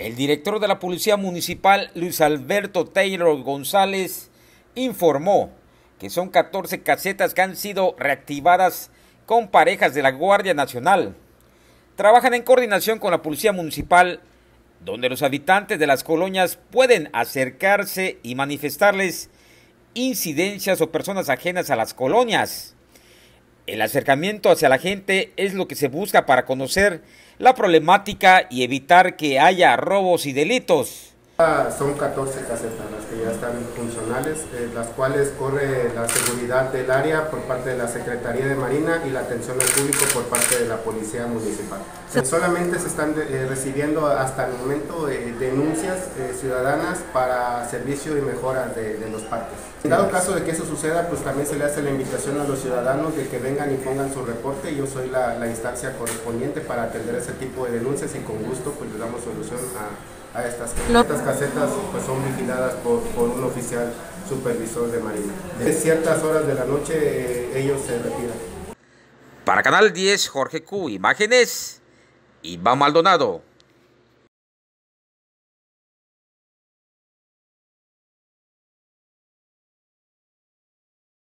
El director de la Policía Municipal, Luis Alberto Taylor González, informó que son 14 casetas que han sido reactivadas con parejas de la Guardia Nacional. Trabajan en coordinación con la Policía Municipal, donde los habitantes de las colonias pueden acercarse y manifestarles incidencias o personas ajenas a las colonias. El acercamiento hacia la gente es lo que se busca para conocer la problemática y evitar que haya robos y delitos. Son 14 casetas las que ya están funcionales, eh, las cuales corre la seguridad del área por parte de la Secretaría de Marina y la atención al público por parte de la Policía Municipal. Solamente se están eh, recibiendo hasta el momento eh, denuncias ciudadanas para servicio y mejora de, los parques. En dado caso de que eso suceda, pues también se le hace la invitación a los ciudadanos de que vengan y pongan su reporte. Yo soy la, la instancia correspondiente para atender ese tipo de denuncias y con gusto pues le damos solución a a estas, estas casetas pues, son vigiladas por, por, un oficial supervisor de Marina. De ciertas horas de la noche eh, ellos se retiran. Para Canal 10, Jorge Q, imágenes, Iván Maldonado.